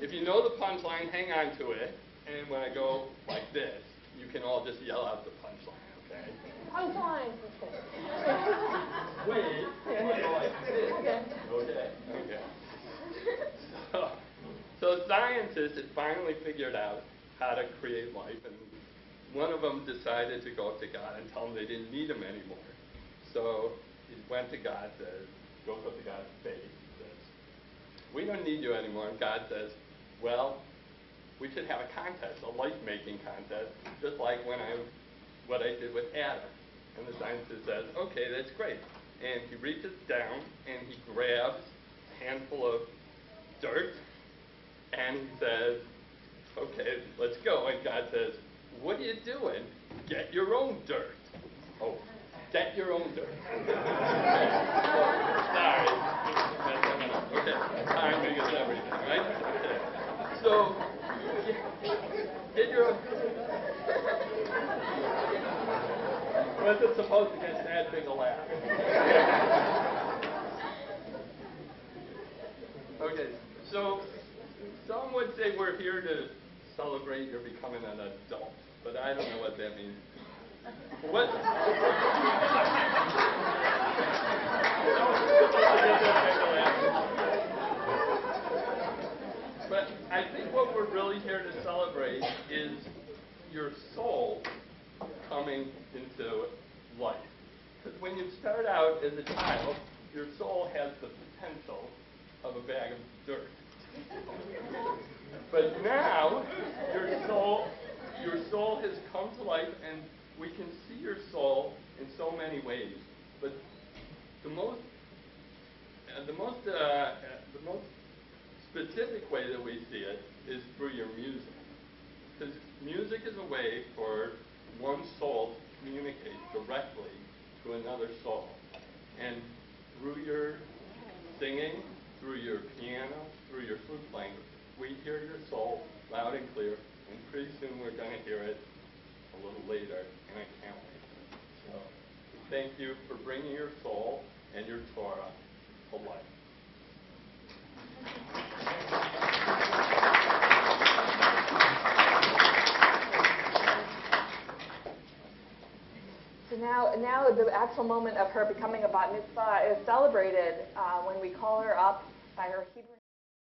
if you know the punchline, hang on to it. And when I go like this, you can all just yell out the punchline, okay? Punchline. Wait, wait, like this. Okay. Okay, okay. So, so scientists had finally figured out how to create life, and one of them decided to go up to God and tell him they didn't need him anymore. So he went to God, says, goes up to God's face, we don't need you anymore. And God says, well, we should have a contest, a life-making contest, just like when I, what I did with Adam. And the scientist says, okay, that's great. And he reaches down and he grabs a handful of dirt and he says, okay, let's go. And God says, what are you doing? Get your own dirt. Oh, get your own dirt. Sorry. Okay, timing is everything, right? Okay. So, get your own. Wasn't supposed to get that big a laugh. okay, so some would say we're here to celebrate your becoming an adult, but I don't know what that means. What? but I what we're really here to celebrate is your soul coming into life. Because when you start out as a child, your soul has the potential of a bag of dirt. But now, your soul, your soul has come to life, and we can see your soul in so many ways. But the most, uh, the most, uh, the most specific way that we see it is through your music. Because music is a way for one soul to communicate directly to another soul. And through your singing, through your piano, through your flute playing, we hear your soul loud and clear, and pretty soon we're going to hear it a little later, and I can't wait. So, thank you for bringing your soul and your Torah to life. So now, now the actual moment of her becoming a bat mitzvah is celebrated uh, when we call her up by her Hebrew.